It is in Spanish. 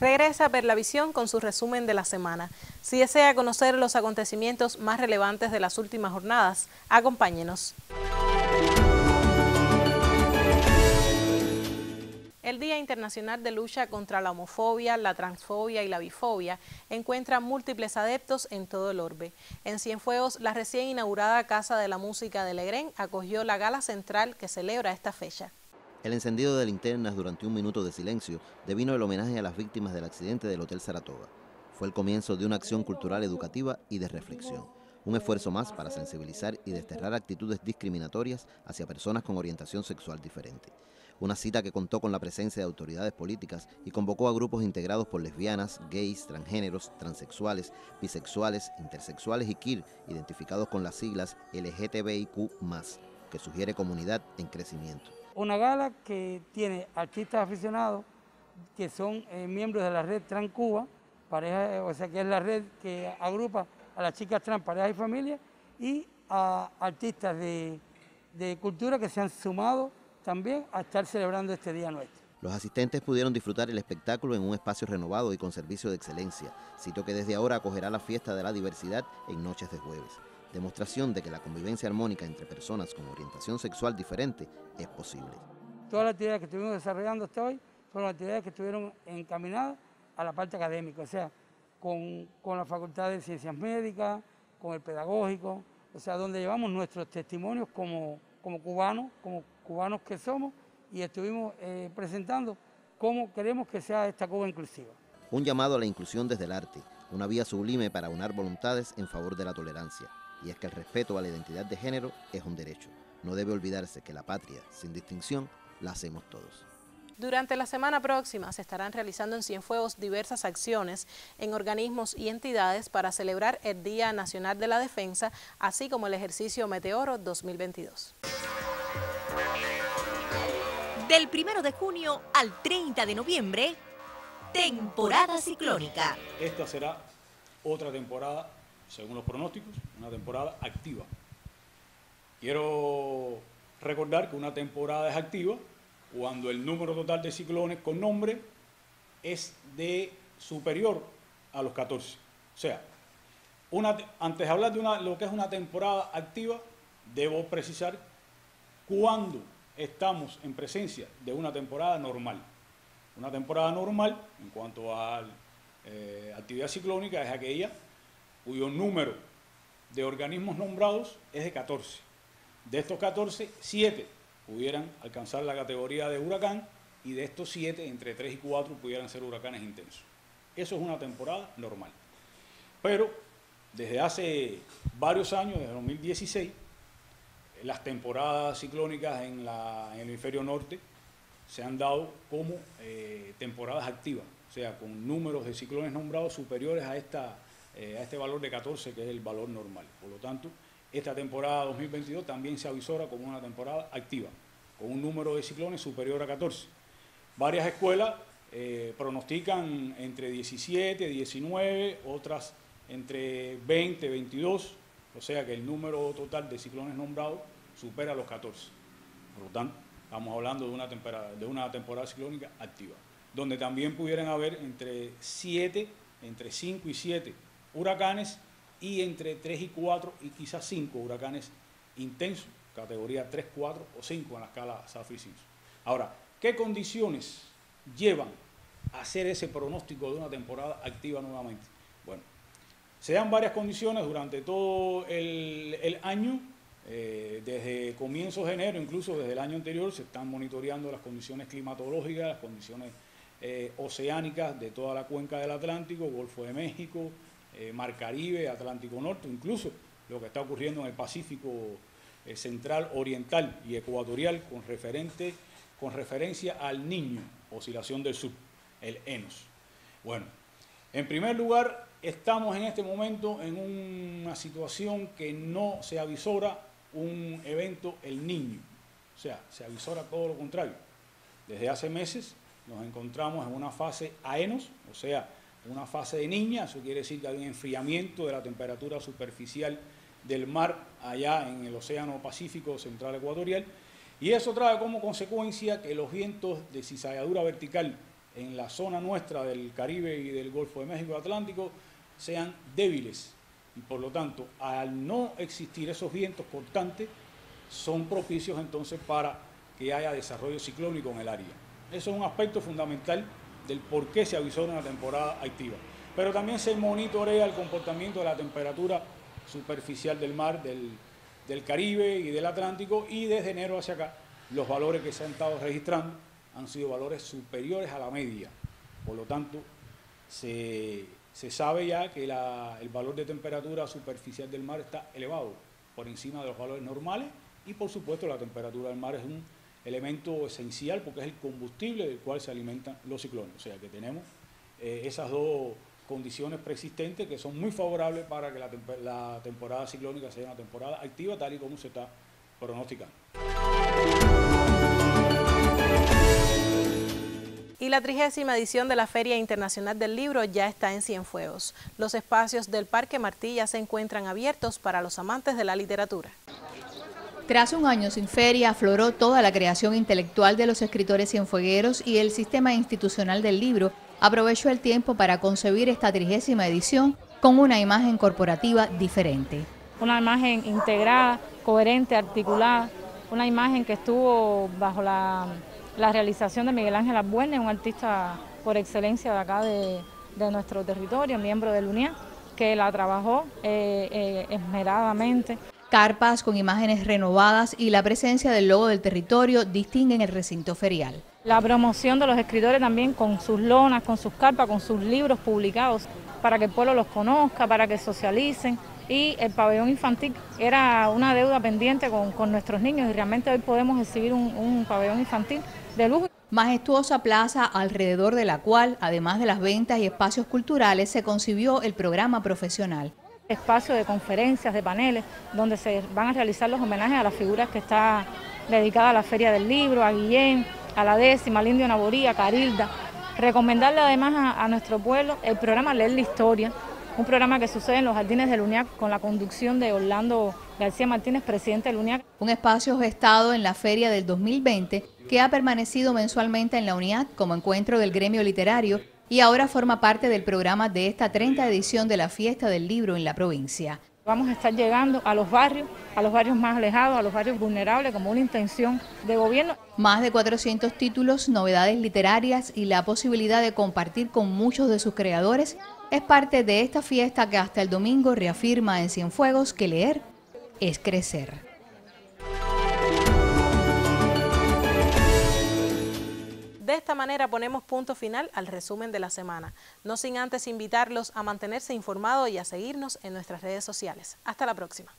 Regresa a Perlavisión con su resumen de la semana. Si desea conocer los acontecimientos más relevantes de las últimas jornadas, acompáñenos. El Día Internacional de Lucha contra la Homofobia, la Transfobia y la Bifobia encuentra múltiples adeptos en todo el orbe. En Cienfuegos, la recién inaugurada Casa de la Música de Legrén acogió la gala central que celebra esta fecha. El encendido de linternas durante un minuto de silencio devino el homenaje a las víctimas del accidente del Hotel Saratoga. Fue el comienzo de una acción cultural educativa y de reflexión. Un esfuerzo más para sensibilizar y desterrar actitudes discriminatorias hacia personas con orientación sexual diferente. Una cita que contó con la presencia de autoridades políticas y convocó a grupos integrados por lesbianas, gays, transgéneros, transexuales, bisexuales, intersexuales y queer, identificados con las siglas LGTBIQ+, que sugiere comunidad en crecimiento una gala que tiene artistas aficionados que son eh, miembros de la red Trans Cuba, pareja, o sea que es la red que agrupa a las chicas trans, parejas y familias, y a artistas de, de cultura que se han sumado también a estar celebrando este día nuestro. Los asistentes pudieron disfrutar el espectáculo en un espacio renovado y con servicio de excelencia, sitio que desde ahora acogerá la fiesta de la diversidad en noches de jueves demostración de que la convivencia armónica entre personas con orientación sexual diferente es posible. Todas las actividades que estuvimos desarrollando hasta hoy fueron actividades que estuvieron encaminadas a la parte académica, o sea, con, la Facultad de Ciencias Médicas, con el Pedagógico, o sea, donde llevamos nuestros testimonios como, como cubanos, como cubanos que somos, y estuvimos eh, presentando cómo queremos que sea esta Cuba inclusiva. Un llamado a la inclusión desde el arte, una vía sublime para unar voluntades en favor de la tolerancia y es que el respeto a la identidad de género es un derecho. No debe olvidarse que la patria, sin distinción, la hacemos todos. Durante la semana próxima se estarán realizando en Cienfuegos diversas acciones en organismos y entidades para celebrar el Día Nacional de la Defensa, así como el ejercicio Meteoro 2022. Del 1 de junio al 30 de noviembre, temporada ciclónica. Esta será otra temporada según los pronósticos, una temporada activa. Quiero recordar que una temporada es activa cuando el número total de ciclones con nombre es de superior a los 14. O sea, antes de hablar de una, lo que es una temporada activa, debo precisar cuándo estamos en presencia de una temporada normal. Una temporada normal, en cuanto a eh, actividad ciclónica, es aquella cuyo número de organismos nombrados es de 14. De estos 14, 7 pudieran alcanzar la categoría de huracán y de estos 7, entre 3 y 4 pudieran ser huracanes intensos. Eso es una temporada normal. Pero desde hace varios años, desde 2016, las temporadas ciclónicas en, el hemisferio norte se han dado como eh, temporadas activas, o sea, con números de ciclones nombrados superiores a esta eh, a este valor de 14 que es el valor normal. Por lo tanto, esta temporada 2022 también se avisora como una temporada activa, con un número de ciclones superior a 14. Varias escuelas eh, pronostican entre 17, 19, otras entre 20, 22, o sea que el número total de ciclones nombrados supera los 14. Por lo tanto, estamos hablando de una temporada, de una temporada ciclónica activa, donde también pudieran haber entre 7, entre 5 y 7 huracanes y entre 3 y 4 y quizás 5 huracanes intensos, categoría 3, 4 o 5 en la escala Saffir-Simpson. Ahora, ¿qué condiciones llevan a hacer ese pronóstico de una temporada activa nuevamente? Bueno, se dan varias condiciones durante todo el, año, eh, desde comienzos de enero, incluso desde el año anterior, se están monitoreando las condiciones climatológicas, las condiciones eh, oceánicas de toda la cuenca del Atlántico, Golfo de México, eh, Mar Caribe, Atlántico Norte, incluso lo que está ocurriendo en el Pacífico eh, Central, Oriental y Ecuatorial con, referente, con referencia al niño, oscilación del sur, el ENOS. Bueno, en primer lugar, estamos en este momento en una situación que no se avisora un evento el niño, o sea, se avisora todo lo contrario. Desde hace meses nos encontramos en una fase AENOS, o sea, una fase de niña, eso quiere decir que hay un enfriamiento de la temperatura superficial del mar allá en el Océano Pacífico Central Ecuatorial, y eso trae como consecuencia que los vientos de cizalladura vertical en la zona nuestra del Caribe y del Golfo de México Atlántico sean débiles y por lo tanto al no existir esos vientos cortantes son propicios entonces para que haya desarrollo ciclónico en el área. Eso es un aspecto fundamental del por qué se avisó en la temporada activa. Pero también se monitorea el comportamiento de la temperatura superficial del mar, del, del Caribe y del Atlántico y desde enero hacia acá los valores que se han estado registrando han sido valores superiores a la media. Por lo tanto, se, sabe ya que el valor de temperatura superficial del mar está elevado por encima de los valores normales y por supuesto la temperatura del mar es un elemento esencial porque es el combustible del cual se alimentan los ciclones. O sea que tenemos eh, esas dos condiciones preexistentes que son muy favorables para que la, la temporada ciclónica sea una temporada activa tal y como se está pronosticando. Y la trigésima edición de la Feria Internacional del Libro ya está en Cienfuegos. Los espacios del Parque Martí ya se encuentran abiertos para los amantes de la literatura. Tras un año sin feria, afloró toda la creación intelectual de los escritores cienfuegueros y el sistema institucional del libro aprovechó el tiempo para concebir esta trigésima edición con una imagen corporativa diferente. Una imagen integrada, coherente, articulada, una imagen que estuvo bajo la realización de Miguel Ángel Abuene, un artista por excelencia de acá de, nuestro territorio, miembro del UNIA, que la trabajó eh, eh, esmeradamente. Carpas con imágenes renovadas y la presencia del logo del territorio distinguen el recinto ferial. La promoción de los escritores también con sus lonas, con sus carpas, con sus libros publicados, para que el pueblo los conozca, para que socialicen. Y el pabellón infantil era una deuda pendiente con, nuestros niños y realmente hoy podemos exhibir un pabellón infantil Majestuosa plaza alrededor de la cual, además de las ventas y espacios culturales, se concibió el programa profesional. Espacio de conferencias, de paneles, donde se van a realizar los homenajes a las figuras que está dedicada a la Feria del Libro, a Guillén, a la décima, al Indio a Carilda. Recomendarle además a, a nuestro pueblo el programa Leer la Historia, un programa que sucede en los jardines del UNIAC con la conducción de Orlando García Martínez, presidente del UNIAC. Un espacio gestado en la feria del 2020 que ha permanecido mensualmente en la UNIAC como encuentro del gremio literario y ahora forma parte del programa de esta 30 edición de la Fiesta del Libro en la provincia. Vamos a estar llegando a los barrios, a los barrios más alejados, a los barrios vulnerables como una intención de gobierno. Más de 400 títulos, novedades literarias y la posibilidad de compartir con muchos de sus creadores es parte de esta fiesta que hasta el domingo reafirma en Cienfuegos que leer es crecer. De esta manera ponemos punto final al resumen de la semana, no sin antes invitarlos a mantenerse informados y a seguirnos en nuestras redes sociales. Hasta la próxima.